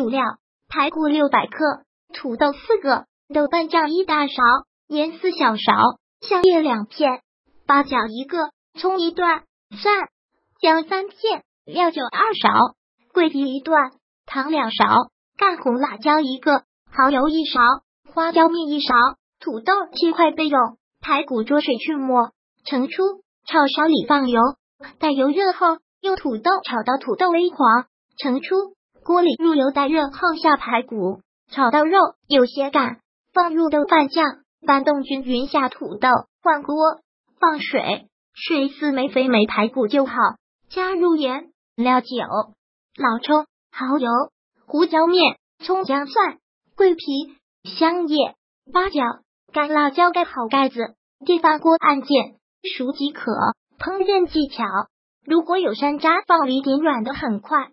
主料：排骨六百克，土豆四个，豆瓣酱一大勺，盐四小勺，香叶两片，八角一个，葱一段，蒜、姜三片，料酒二勺，桂皮一段，糖两勺，干红辣椒一个，蚝油一勺，花椒面一勺，土豆切块备用。排骨焯水去沫，盛出，炒勺里放油，待油热后，用土豆炒到土豆微黄，盛出。锅里入油待热后下排骨，炒到肉有些干，放入豆瓣酱，拌动均匀下土豆，换锅放水，水四没肥没排骨就好。加入盐、料酒、老抽、蚝油、胡椒面、葱姜蒜、桂皮、香叶、八角。干辣椒盖好盖子，电饭锅按键熟即可。烹饪技巧：如果有山楂，放一点软的很快。